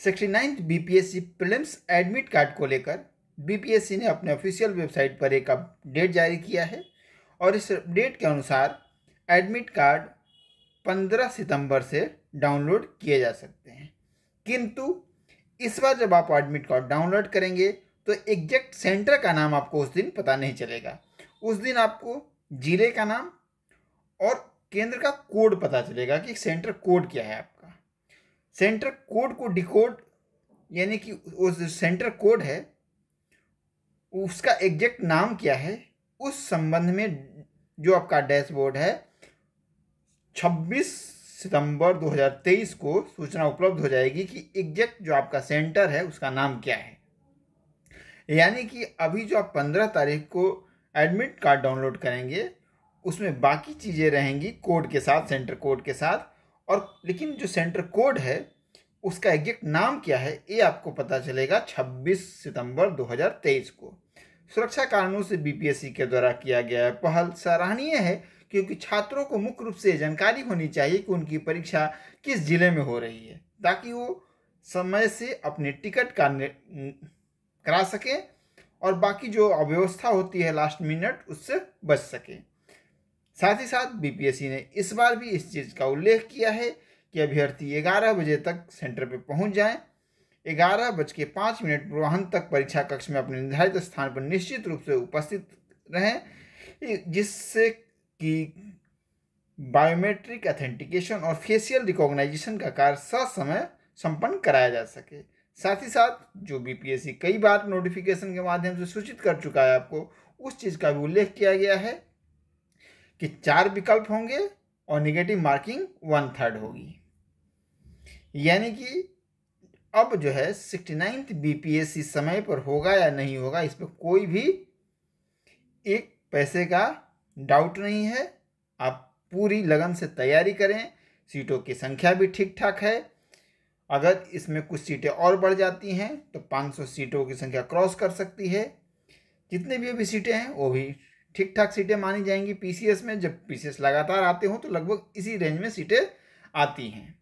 Sixty ninth B prelims admit card को लेकर B P S C ने अपने ऑफिशियल वेबसाइट पर एक अपडेट जारी किया है और इस अपडेट के अनुसार एडमिट कार्ड पंद्रह सितंबर से डाउनलोड किए जा सकते हैं। किंतु इस बार जब आप एडमिट कार्ड डाउनलोड करेंगे तो एग्जैक्ट सेंटर का नाम आपको उस दिन पता नहीं चलेगा। उस दिन आपको ज़िले का नाम और केंद्र का कोड पता चलेगा कि सेंटर कोड क्या है आपका। सेंटर कोड को डिकोड, यानी कि उस सेंटर कोड है, उसका एग्जैक्ट नाम क्या है? उस संबंध में जो आपका डैशबोर्ड है 26 सितंबर 2023 को सूचना उपलब्ध हो जाएगी कि एग्जैक्ट जो आपका सेंटर है, उसका नाम क्या है। यानी कि अभी जो आप पंद्रह तारीख को एडमिट कार्ड डाउनलोड करेंगे, उसमें बाकी चीज़ें रहेंगी कोड के साथ, सेंटर कोड के साथ और लेकिन जो सेंटर कोड है, उसका एग्जैक्ट नाम क्या है, ये आपको पता चलेगा 26 सितंबर 2023 को। सुरक्षा कारणों से बीपीएससी के द्वारा किया गया पहल सराहनीय है क्योंकि छात्रों को मुख्य रूप से जानकारी होनी चाहिए कि उनकी परीक्षा किस ज़िले में हो रही है, ताकि वो समय से अपने टिकट का करा सकें और बाकी जो अव्यवस्था होती है लास्ट मिनट उससे बच सके। साथ ही साथ बीपीएससी ने इस बार भी इस चीज़ का उल्लेख किया है कि अभ्यर्थी ग्यारह बजे तक सेंटर पर पहुँच जाएँ। ग्यारह बज के पाँच मिनट पूर्वाहन तक परीक्षा कक्ष में अपने निर्धारित स्थान पर निश्चित रूप से उपस्थित रहें, जिससे कि बायोमेट्रिक अथेंटिकेशन और फेशियल रिकॉग्नाइजेशन का कार्य ससमय संपन्न कराया जा सके। साथ ही साथ जो बीपीएससी कई बार नोटिफिकेशन के माध्यम से सूचित कर चुका है आपको, उस चीज़ का भी उल्लेख किया गया है। कि चार विकल्प होंगे और निगेटिव मार्किंग वन थर्ड होगी। यानी कि अब जो है सिक्सटी नाइन्थ बी समय पर होगा या नहीं होगा, इस पर कोई भी एक पैसे का डाउट नहीं है। आप पूरी लगन से तैयारी करें, सीटों की संख्या भी ठीक ठाक है। अगर इसमें कुछ सीटें और बढ़ जाती हैं तो 500 सीटों की संख्या क्रॉस कर सकती है। जितने भी अभी सीटें हैं, वो भी ठीक ठाक सीटें मानी जाएँगी पीसीएस में। जब पीसीएस लगातार आते हों तो लगभग इसी रेंज में सीटें आती हैं।